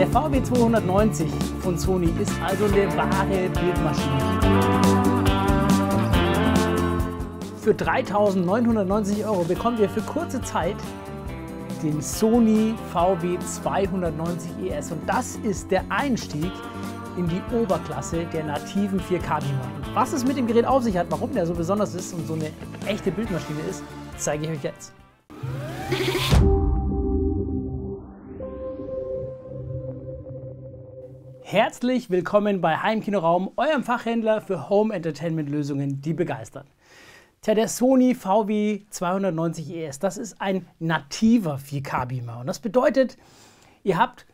Der VW 290 von Sony ist also eine wahre Bildmaschine. Für 3.990 Euro bekommt ihr für kurze Zeit den Sony VW 290 ES und das ist der Einstieg in die Oberklasse der nativen 4K-Beamer. Was es mit dem Gerät auf sich hat, warum der so besonders ist und so eine echte Bildmaschine ist, zeige ich euch jetzt. Herzlich willkommen bei Heimkinoraum, eurem Fachhändler für Home Entertainment Lösungen, die begeistern. Tja, der Sony VW 290 ES, das ist ein nativer 4K-Beamer. Und das bedeutet, ihr habt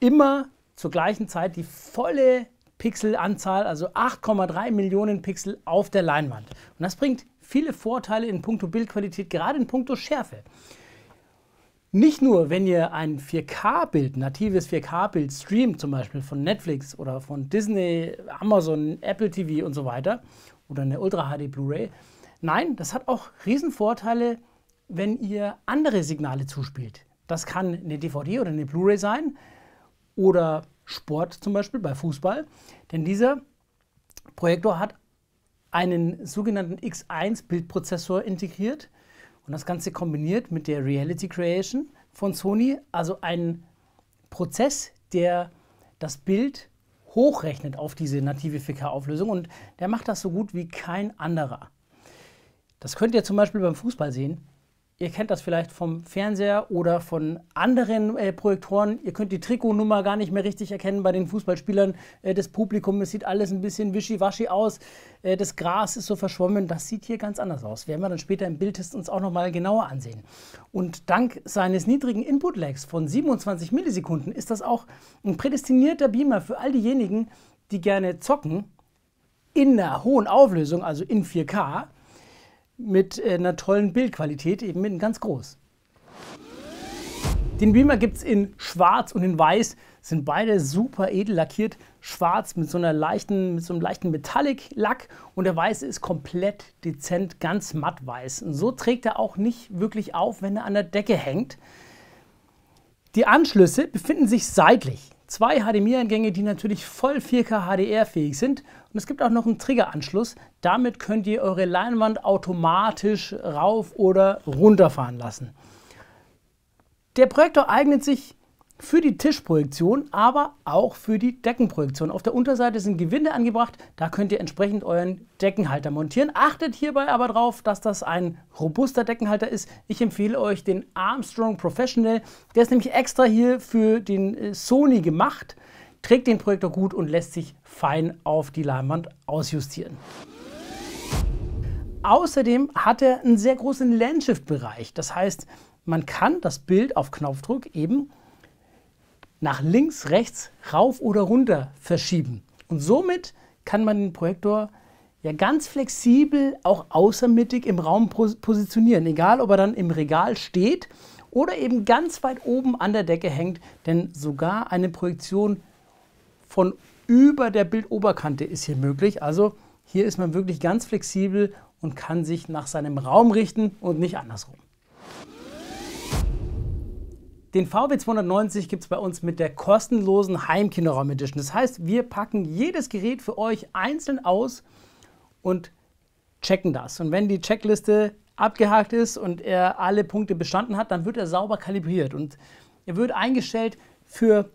immer zur gleichen Zeit die volle Pixelanzahl, also 8,3 Millionen Pixel auf der Leinwand. Und das bringt viele Vorteile in puncto Bildqualität, gerade in puncto Schärfe. Nicht nur, wenn ihr ein 4K-Bild, natives 4K-Bild streamt, zum Beispiel von Netflix oder von Disney, Amazon, Apple TV und so weiter, oder eine Ultra HD Blu-ray. Nein, das hat auch Riesenvorteile, wenn ihr andere Signale zuspielt. Das kann eine DVD oder eine Blu-ray sein oder Sport zum Beispiel bei Fußball. Denn dieser Projektor hat einen sogenannten X1-Bildprozessor integriert und das Ganze kombiniert mit der Reality Creation von Sony, also ein Prozess, der das Bild hochrechnet auf diese native 4K-Auflösung und der macht das so gut wie kein anderer. Das könnt ihr zum Beispiel beim Fußball sehen. Ihr kennt das vielleicht vom Fernseher oder von anderen äh, Projektoren. Ihr könnt die Trikotnummer gar nicht mehr richtig erkennen bei den Fußballspielern. Äh, das Publikum, es sieht alles ein bisschen wischiwaschi aus. Äh, das Gras ist so verschwommen. Das sieht hier ganz anders aus. Werden wir dann später im Bildtest uns auch nochmal genauer ansehen. Und dank seines niedrigen Input-Lags von 27 Millisekunden ist das auch ein prädestinierter Beamer für all diejenigen, die gerne zocken in einer hohen Auflösung, also in 4K mit äh, einer tollen Bildqualität, eben in ganz groß. Den Beamer gibt es in schwarz und in weiß, sind beide super edel lackiert. Schwarz mit so, einer leichten, mit so einem leichten Metallic-Lack und der weiße ist komplett dezent, ganz matt weiß. Und so trägt er auch nicht wirklich auf, wenn er an der Decke hängt. Die Anschlüsse befinden sich seitlich. Zwei HDMI-Eingänge, die natürlich voll 4K HDR-fähig sind. Und es gibt auch noch einen Triggeranschluss. Damit könnt ihr eure Leinwand automatisch rauf oder runterfahren lassen. Der Projektor eignet sich für die Tischprojektion, aber auch für die Deckenprojektion. Auf der Unterseite sind Gewinde angebracht, da könnt ihr entsprechend euren Deckenhalter montieren. Achtet hierbei aber darauf, dass das ein robuster Deckenhalter ist. Ich empfehle euch den Armstrong Professional. Der ist nämlich extra hier für den äh, Sony gemacht, trägt den Projektor gut und lässt sich fein auf die Leinwand ausjustieren. Außerdem hat er einen sehr großen Landshift-Bereich. Das heißt, man kann das Bild auf Knopfdruck eben nach links, rechts, rauf oder runter verschieben. Und somit kann man den Projektor ja ganz flexibel auch außermittig im Raum positionieren, egal ob er dann im Regal steht oder eben ganz weit oben an der Decke hängt, denn sogar eine Projektion von über der Bildoberkante ist hier möglich. Also hier ist man wirklich ganz flexibel und kann sich nach seinem Raum richten und nicht andersrum. Den VW 290 gibt es bei uns mit der kostenlosen Heimkinderraum Edition. Das heißt, wir packen jedes Gerät für euch einzeln aus und checken das. Und wenn die Checkliste abgehakt ist und er alle Punkte bestanden hat, dann wird er sauber kalibriert und er wird eingestellt für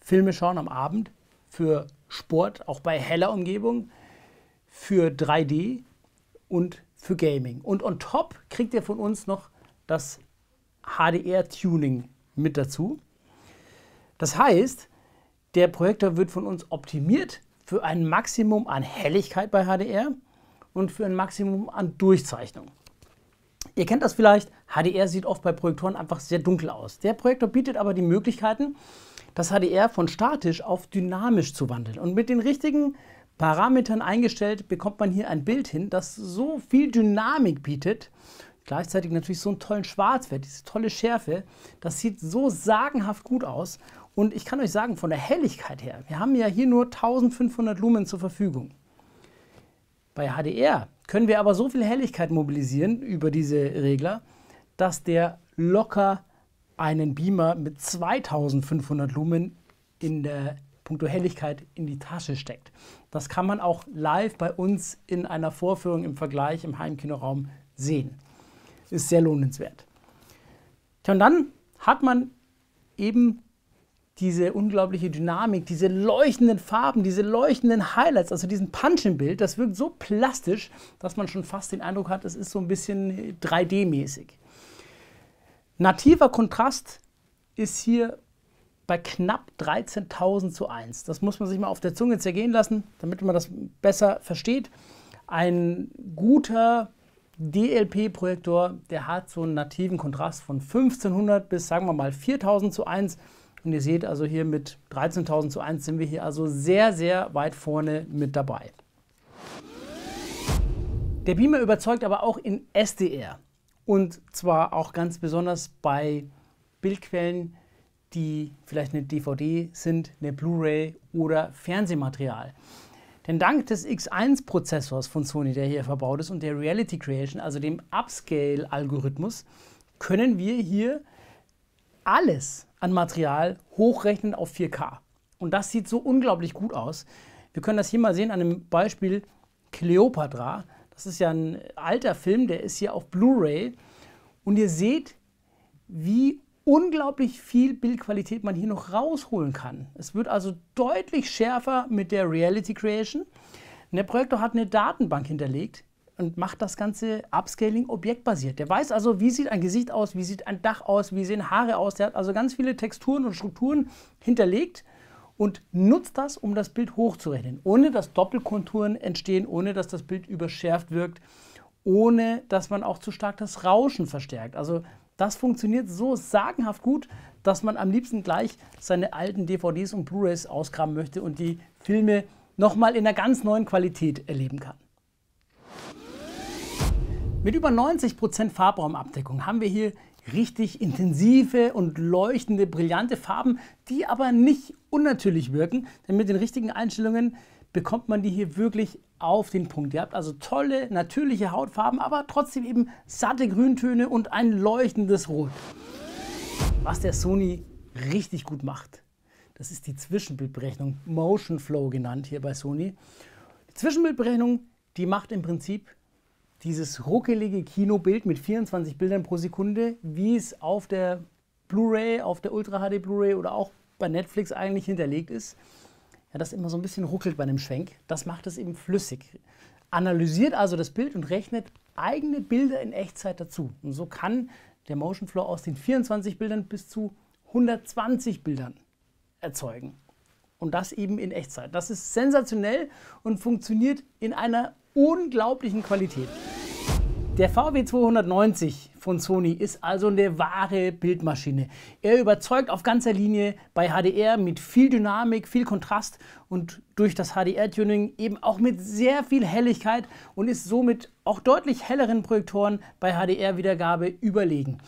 Filme schauen am Abend, für Sport, auch bei heller Umgebung, für 3D und für Gaming. Und on top kriegt ihr von uns noch das HDR-Tuning mit dazu. Das heißt, der Projektor wird von uns optimiert für ein Maximum an Helligkeit bei HDR und für ein Maximum an Durchzeichnung. Ihr kennt das vielleicht, HDR sieht oft bei Projektoren einfach sehr dunkel aus. Der Projektor bietet aber die Möglichkeiten, das HDR von statisch auf dynamisch zu wandeln. Und mit den richtigen Parametern eingestellt bekommt man hier ein Bild hin, das so viel Dynamik bietet Gleichzeitig natürlich so einen tollen Schwarzwert, diese tolle Schärfe. Das sieht so sagenhaft gut aus. Und ich kann euch sagen, von der Helligkeit her, wir haben ja hier nur 1500 Lumen zur Verfügung. Bei HDR können wir aber so viel Helligkeit mobilisieren über diese Regler, dass der locker einen Beamer mit 2500 Lumen in der puncto Helligkeit in die Tasche steckt. Das kann man auch live bei uns in einer Vorführung im Vergleich im Heimkinoraum sehen. Ist sehr lohnenswert. Tja, und dann hat man eben diese unglaubliche Dynamik, diese leuchtenden Farben, diese leuchtenden Highlights, also diesen Punch im Bild, das wirkt so plastisch, dass man schon fast den Eindruck hat, es ist so ein bisschen 3D-mäßig. Nativer Kontrast ist hier bei knapp 13.000 zu 1. Das muss man sich mal auf der Zunge zergehen lassen, damit man das besser versteht. Ein guter DLP-Projektor, der hat so einen nativen Kontrast von 1500 bis sagen wir mal 4000 zu 1. Und ihr seht also hier mit 13.000 zu 1 sind wir hier also sehr, sehr weit vorne mit dabei. Der Beamer überzeugt aber auch in SDR. Und zwar auch ganz besonders bei Bildquellen, die vielleicht eine DVD sind, eine Blu-ray oder Fernsehmaterial. Denn dank des X1-Prozessors von Sony, der hier verbaut ist, und der Reality Creation, also dem Upscale-Algorithmus, können wir hier alles an Material hochrechnen auf 4K. Und das sieht so unglaublich gut aus. Wir können das hier mal sehen an einem Beispiel Cleopatra. Das ist ja ein alter Film, der ist hier auf Blu-ray. Und ihr seht, wie unglaublich viel Bildqualität man hier noch rausholen kann. Es wird also deutlich schärfer mit der Reality Creation. Der Projektor hat eine Datenbank hinterlegt und macht das ganze Upscaling objektbasiert. Der weiß also, wie sieht ein Gesicht aus, wie sieht ein Dach aus, wie sehen Haare aus. Der hat also ganz viele Texturen und Strukturen hinterlegt und nutzt das, um das Bild hochzurechnen, ohne dass Doppelkonturen entstehen, ohne dass das Bild überschärft wirkt, ohne dass man auch zu stark das Rauschen verstärkt. Also das funktioniert so sagenhaft gut, dass man am liebsten gleich seine alten DVDs und Blu-rays ausgraben möchte und die Filme nochmal in einer ganz neuen Qualität erleben kann. Mit über 90% Farbraumabdeckung haben wir hier richtig intensive und leuchtende, brillante Farben, die aber nicht unnatürlich wirken, denn mit den richtigen Einstellungen bekommt man die hier wirklich auf den Punkt. Ihr habt also tolle, natürliche Hautfarben, aber trotzdem eben satte Grüntöne und ein leuchtendes Rot. Was der Sony richtig gut macht, das ist die Zwischenbildberechnung, Motion Flow genannt hier bei Sony. Die Zwischenbildberechnung, die macht im Prinzip dieses ruckelige Kinobild mit 24 Bildern pro Sekunde, wie es auf der Blu-ray, auf der Ultra HD Blu-ray oder auch bei Netflix eigentlich hinterlegt ist das immer so ein bisschen ruckelt bei einem Schwenk. Das macht es eben flüssig. Analysiert also das Bild und rechnet eigene Bilder in Echtzeit dazu. Und so kann der Motion Flow aus den 24 Bildern bis zu 120 Bildern erzeugen. Und das eben in Echtzeit. Das ist sensationell und funktioniert in einer unglaublichen Qualität. Der VW 290 von Sony ist also eine wahre Bildmaschine. Er überzeugt auf ganzer Linie bei HDR mit viel Dynamik, viel Kontrast und durch das HDR-Tuning eben auch mit sehr viel Helligkeit und ist somit auch deutlich helleren Projektoren bei HDR-Wiedergabe überlegen.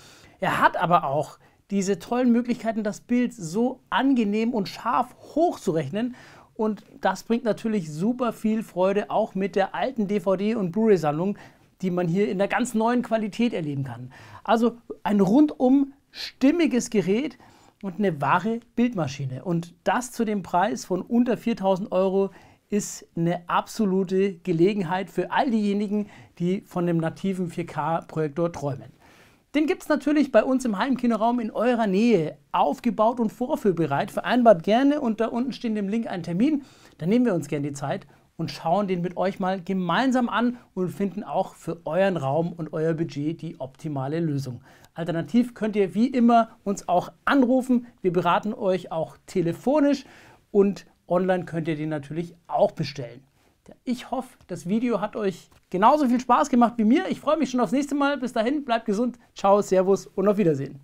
Er hat aber auch diese tollen Möglichkeiten, das Bild so angenehm und scharf hochzurechnen und das bringt natürlich super viel Freude auch mit der alten DVD- und Blu-ray-Sammlung, die man hier in der ganz neuen Qualität erleben kann. Also ein rundum stimmiges Gerät und eine wahre Bildmaschine. Und das zu dem Preis von unter 4000 Euro ist eine absolute Gelegenheit für all diejenigen, die von dem nativen 4K-Projektor träumen. Den gibt es natürlich bei uns im Heimkinoraum in eurer Nähe, aufgebaut und vorführbereit. Vereinbart gerne und da unten steht im Link ein Termin. Dann nehmen wir uns gerne die Zeit und schauen den mit euch mal gemeinsam an und finden auch für euren Raum und euer Budget die optimale Lösung. Alternativ könnt ihr wie immer uns auch anrufen. Wir beraten euch auch telefonisch und online könnt ihr den natürlich auch bestellen. Ich hoffe, das Video hat euch genauso viel Spaß gemacht wie mir. Ich freue mich schon aufs nächste Mal. Bis dahin, bleibt gesund. Ciao, Servus und auf Wiedersehen.